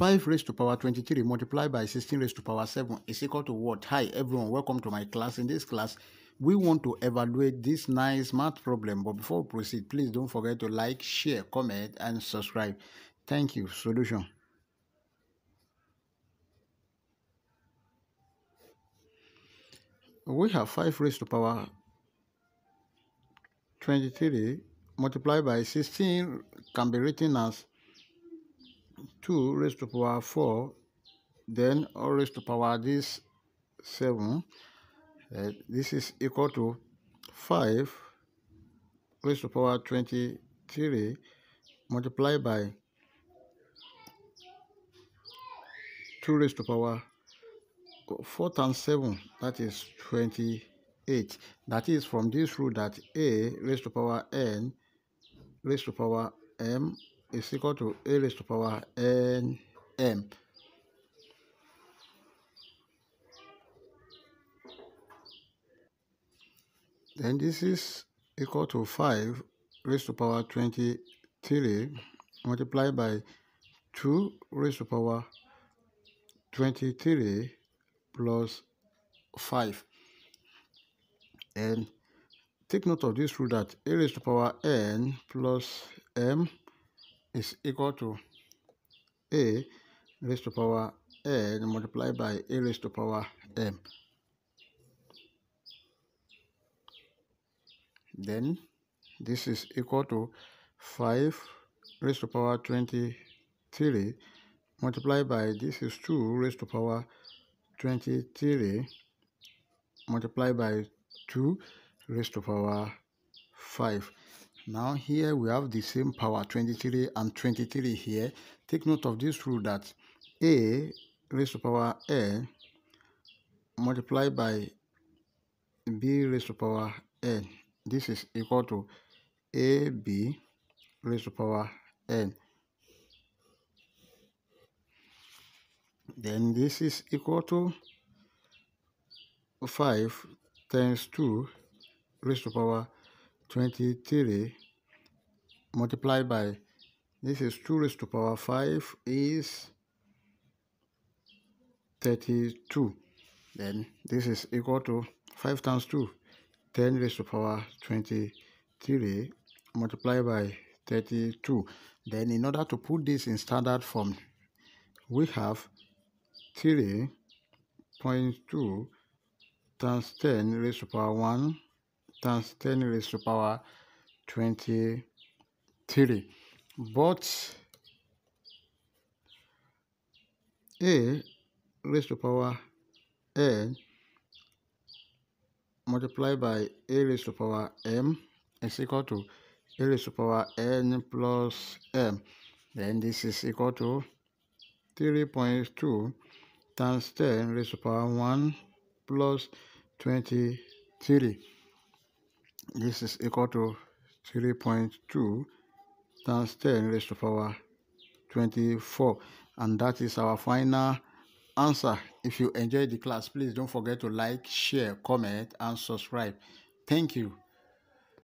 5 raised to power 23 multiplied by 16 raised to power 7 is equal to what? Hi everyone, welcome to my class. In this class, we want to evaluate this nice math problem. But before we proceed, please don't forget to like, share, comment, and subscribe. Thank you. Solution. We have 5 raised to power 23 multiplied by 16 can be written as 2 raised to power 4 then all raised to power this 7 uh, this is equal to 5 raised to power 23 multiplied by 2 raised to power 4 times 7 that is 28 that is from this rule that a raised to power n raised to power m is equal to a raised to power n m. Then this is equal to 5 raised to power 23 multiplied by 2 raised to power 23 plus 5. And take note of this rule that a raised to power n plus m is equal to a raised to power n multiplied by a raised to power m. Then this is equal to 5 raised to power 23 multiplied by this is 2 raised to power 23 multiplied by 2 raised to power 5. Now here we have the same power 23 and 23 here. Take note of this rule that a raised to power a multiplied by b raised to power n. This is equal to ab raised to power n. Then this is equal to 5 times 2 raised to power 23 multiplied by this is 2 raised to power 5 is 32 then this is equal to 5 times 2 10 raised to power 23 multiplied by 32 then in order to put this in standard form we have 3.2 times 10 raised to power 1 times 10 raised to power 23 but a raised to power n multiplied by a raised to power m is equal to a raised to power n plus m. Then this is equal to 3.2 times 10 raised to power 1 plus 23 this is equal to 3.2 times 10 raised to power 24 and that is our final answer. If you enjoyed the class please don't forget to like share comment and subscribe. Thank you